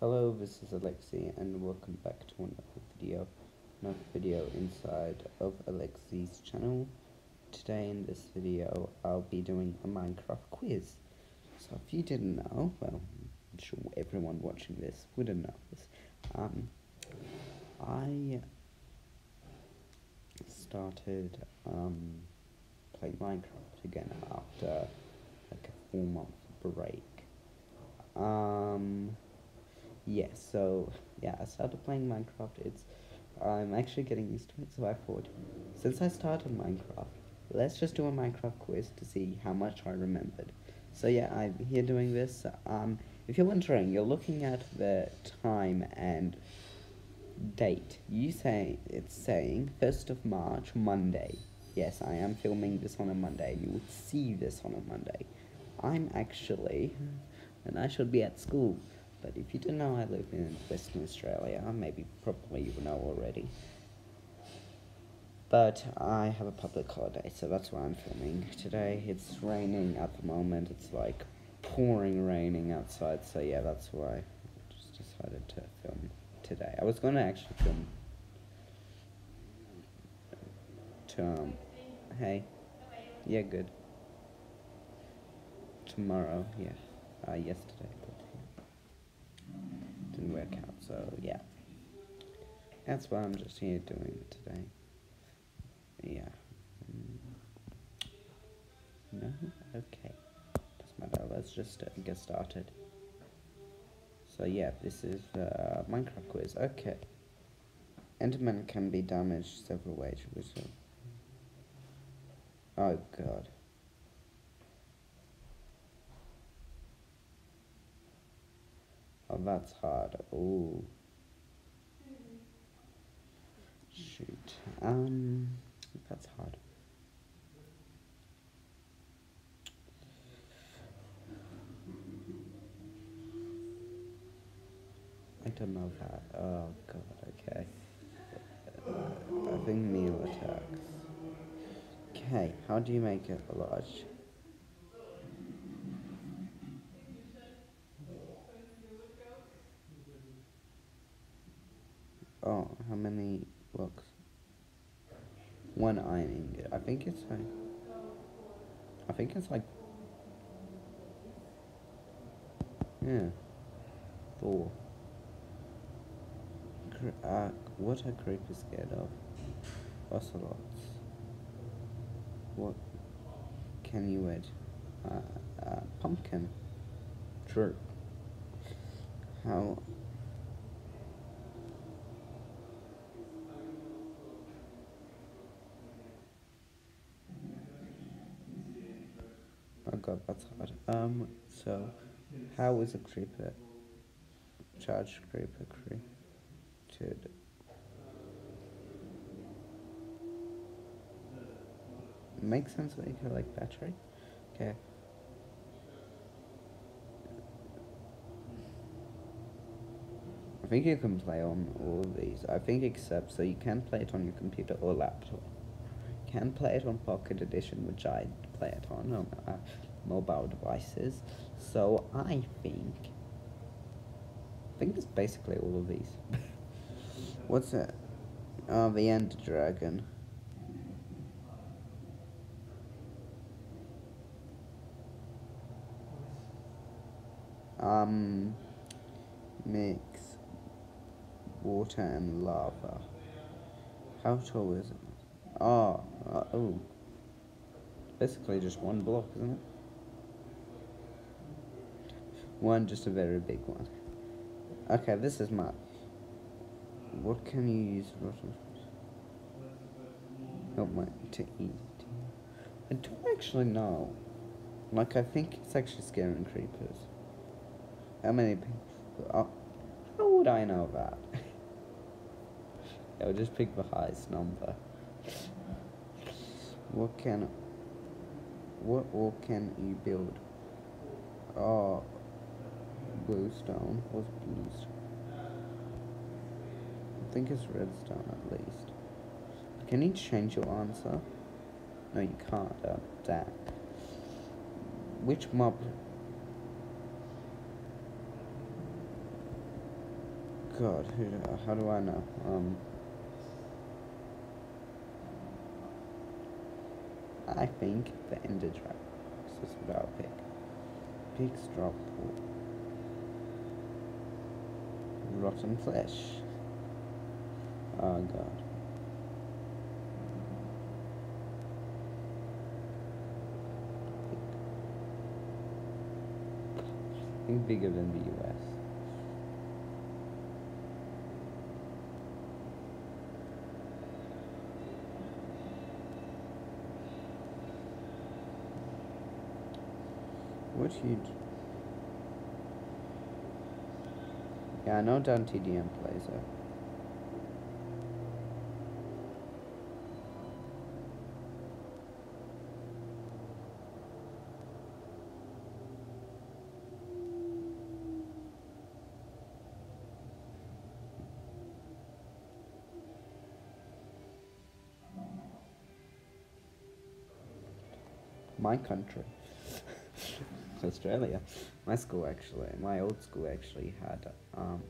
Hello, this is Alexey and welcome back to another video, another video inside of Alexey's channel. Today in this video I'll be doing a Minecraft quiz. So if you didn't know, well, I'm sure everyone watching this wouldn't know this. Um, I started um, playing Minecraft again after like a four month break. Um, Yes, so yeah, I started playing Minecraft. It's I'm actually getting used to it, so I thought since I started Minecraft, let's just do a Minecraft quiz to see how much I remembered. So yeah, I'm here doing this. Um, if you're wondering, you're looking at the time and date. You say it's saying first of March, Monday. Yes, I am filming this on a Monday. You would see this on a Monday. I'm actually, and I should be at school. But if you didn't know I live in Western Australia, maybe probably you know already. But I have a public holiday, so that's why I'm filming today. It's raining at the moment. It's like pouring raining outside, so yeah, that's why I just decided to film today. I was going to actually film um, hey, yeah, good. Tomorrow, yeah, uh, yesterday out, so yeah. That's what I'm just here doing today. Yeah. Mm. No? Okay. Doesn't matter, let's just uh, get started. So yeah, this is uh, Minecraft quiz. Okay. Enderman can be damaged several ways. Oh god. Oh, that's hard. Oh. Shoot. Um, that's hard. I don't know that. Oh god, okay. Uh, I think melee attacks. Okay, how do you make it large? Oh, how many blocks? One iron ingot. I think it's like. I think it's like. Yeah. Four. Uh, what are creepers scared of? Ocelots. What can you eat? Uh, uh, pumpkin. True. How that's hard. Um, so, how is a creeper, charged creeper created? Makes sense that you can like battery. Okay. I think you can play on all of these. I think except so you can play it on your computer or laptop. can play it on Pocket Edition, which I play it on. No, uh, mobile devices. So I think, I think it's basically all of these. What's it? Oh, the End Dragon. Um, mix water and lava. How tall is it? Oh, uh, oh. Basically just one block, isn't it? One, just a very big one. Okay, this is my... What can you use Help my to eat? I don't actually know. Like, I think it's actually scaring creepers. How many people... Oh, how would I know that? I'll just pick the highest number. What can... What all can you build? Oh, bluestone. What's bluestone? I think it's redstone at least. Can you change your answer? No, you can't. Uh, damn. Which mob? God, who, how do I know? Um, I think the Ender Trap. This is what I'll pick. Pig's drop. Rotten flesh. Oh god. Think bigger than the US. What you Yeah, I know DanTDM plays it. My country. Australia. My school actually, my old school actually had um,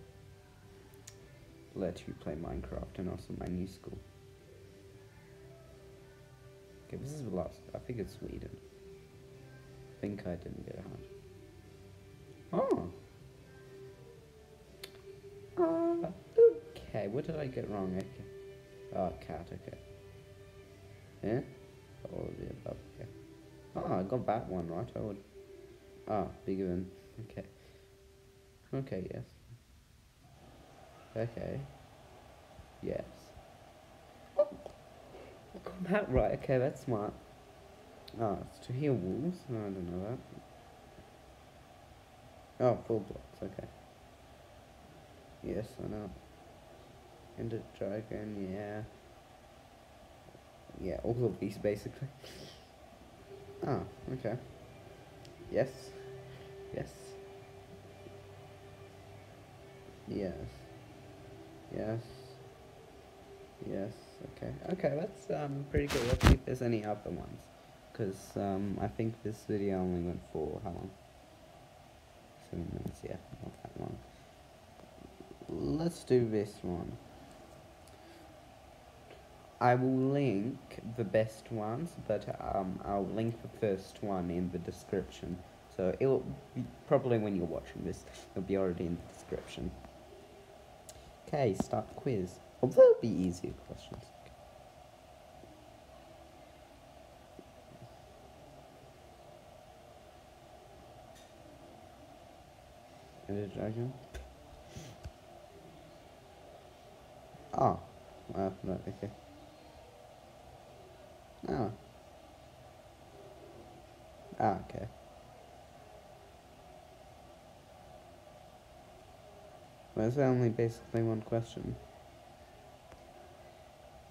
let you play Minecraft, and also my new school. Okay, this is the last. I think it's Sweden. I think I didn't get a hunt. Oh. Uh, okay, what did I get wrong? Okay. Oh, cat, okay. Yeah? All of the above, okay. Oh, I got that one right. I would. Ah, bigger than. Okay. Okay, yes. Okay. Yes. Oh, got that right. Okay, that's smart. Ah, it's to heal wolves? No, I don't know that. Oh, full blocks, okay. Yes, I know. Ender Dragon, yeah. Yeah, all of these basically. Oh, okay. Yes. Yes. Yes. Yes. Yes. Okay. Okay, that's um pretty good. Let's see if there's any other ones. Cause um I think this video only went for how long? Seven minutes. Yeah, not that long. Let's do this one. I will link the best ones, but um, I'll link the first one in the description. So it'll be probably when you're watching this, it'll be already in the description. Okay, start quiz. Oh, there'll be easier questions. Ender dragon. Oh, well, no, okay. Oh. Ah, okay. Well, it's only basically one question.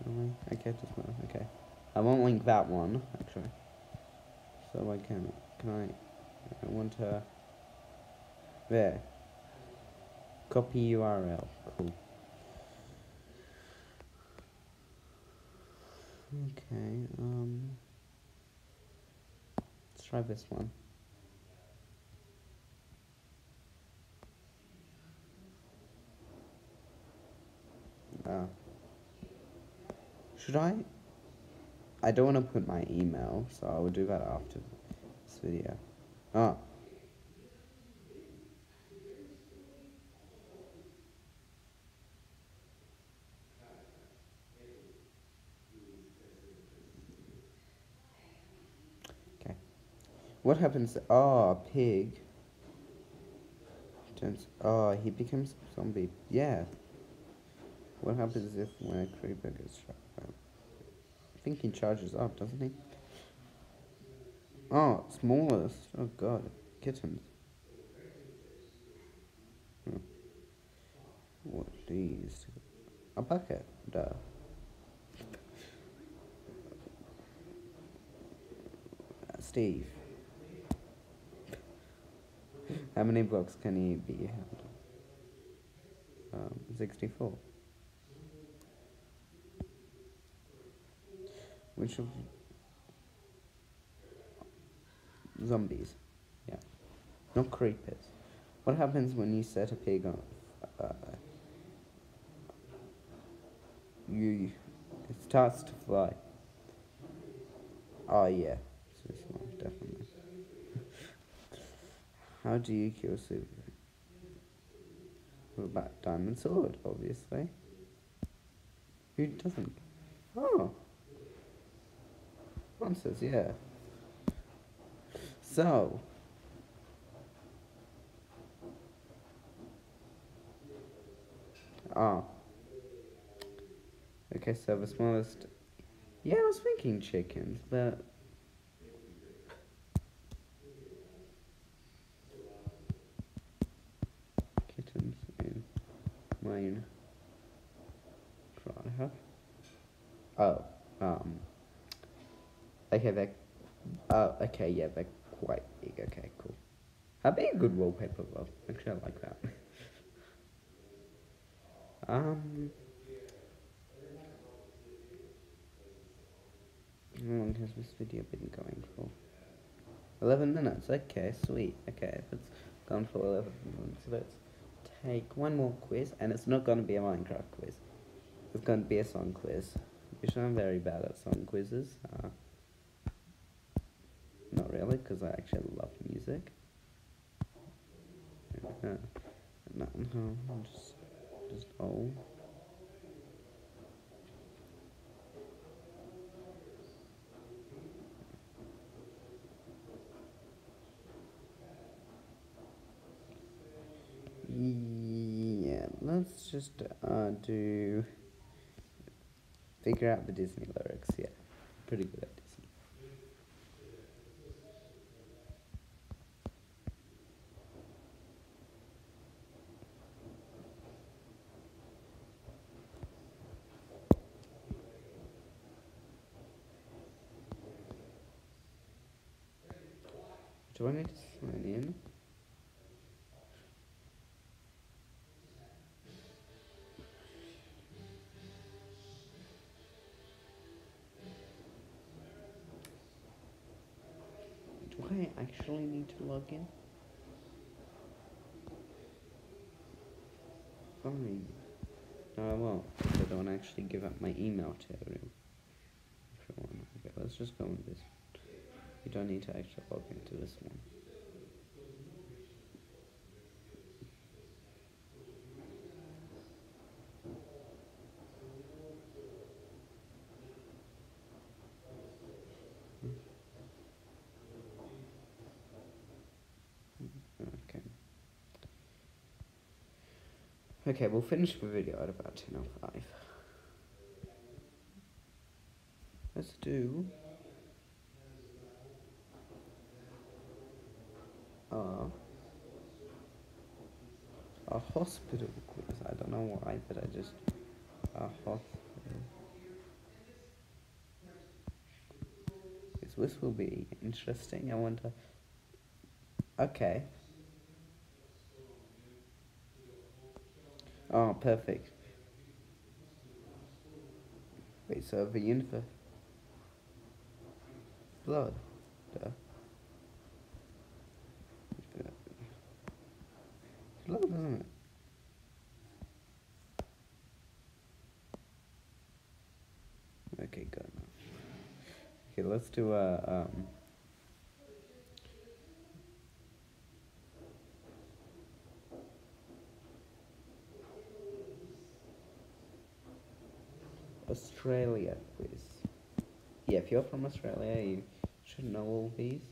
Only? Okay, just one. Okay. I won't link that one, actually. So I can, can I, I want to, there. Copy URL, cool. Okay, um, let's try this one. Uh, should I? I don't want to put my email, so I will do that after this video. Oh. Okay. What happens? Oh, a pig. Turns. Oh, ah, he becomes zombie. Yeah. What happens if when a creeper gets shot? Think he charges up, doesn't he? Oh, smallest. Oh god, kittens. Hmm. What these? A bucket. Duh. Uh, Steve. How many blocks can he be? Um, 64. Which of zombies? Yeah, not creepers. What happens when you set a pig on? Uh, you it starts to fly. Oh yeah, this one definitely. How do you kill super? What about diamond sword? Obviously. Who doesn't? Oh. Yeah. So. Ah. Okay, so the smallest. Yeah, I was thinking chickens, but. Kittens in mine. Oh. Okay, they're. Oh, okay, yeah, they're quite big. Okay, cool. That'd be a good wallpaper, though. Actually, I like that. um. How long has this video been going for? 11 minutes, okay, sweet. Okay, if it's gone for 11 minutes, let's take one more quiz, and it's not going to be a Minecraft quiz. It's going to be a song quiz, which I'm very bad at song quizzes. Uh, not really, because I actually love music. Uh, no, no, just, just. Yeah, let's just uh, do figure out the Disney lyrics. Yeah, pretty good I actually need to log in? Fine. No, I won't. I don't actually give up my email to everyone. everyone. Okay, let's just go with this. You don't need to actually log into this one. Okay. Okay, we'll finish the video at about 10.05. Let's do... Uh, a hospital quiz. I don't know why, but I just... A hospital. This will be interesting. I wonder... Okay. Oh, perfect. Wait, so the universe... Blood. Duh. Blood, isn't it? Okay, good. Okay, let's do a, um... Australia quiz. Yeah, if you're from Australia, you should know all these.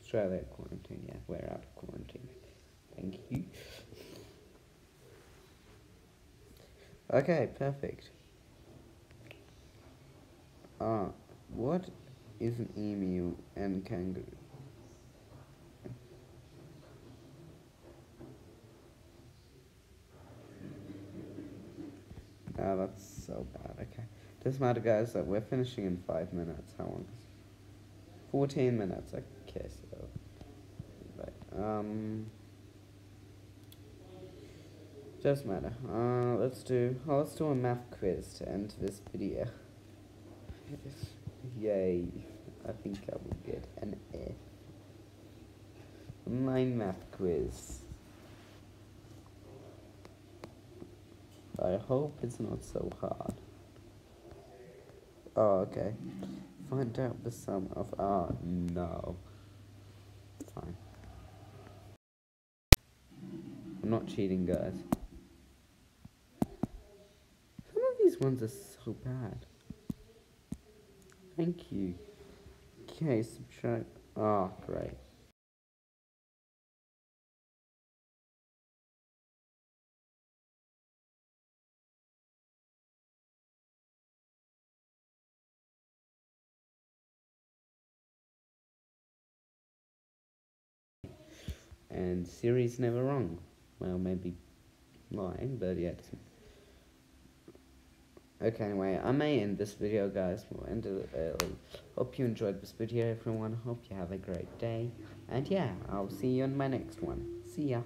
Australia quarantine, yeah, we're out of quarantine. Thank you. Okay, perfect. Uh, what is an emu and kangaroo? Ah, that's bad. Okay. Doesn't matter, guys. That we're finishing in five minutes. How long? is- Fourteen minutes. Okay, so. Right. Um. Doesn't matter. Uh, let's do. Oh, let's do a math quiz to end this video. Yay! I think I will get an F. My math quiz. I hope it's not so hard. Oh, okay. Find out the sum of R. No. Fine. I'm not cheating, guys. Some of these ones are so bad. Thank you. Okay, subtract. Oh, great. And Siri's never wrong. Well, maybe lying, but yeah. Okay, anyway, I may end this video, guys. We'll end it early. Hope you enjoyed this video, everyone. Hope you have a great day. And yeah, I'll see you on my next one. See ya.